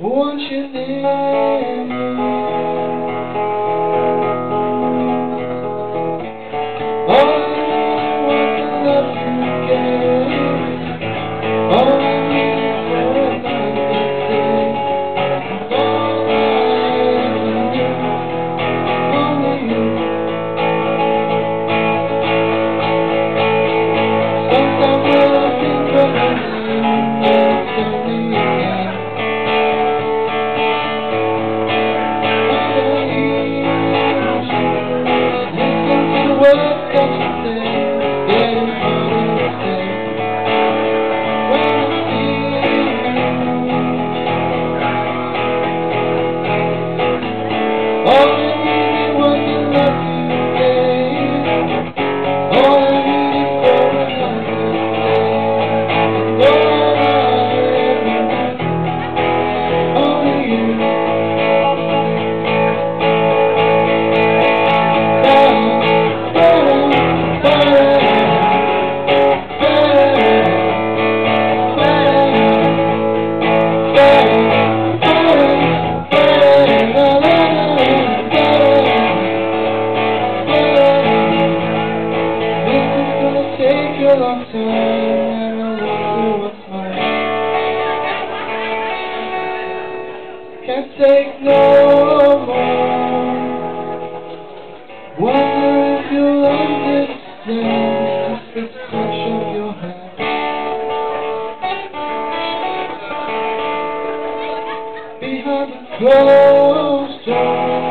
Won't you live? feel I'm saying and I wonder what's mine. Can't take no more. Wonder if you'll understand just the touch of your hand. Behind the closed door.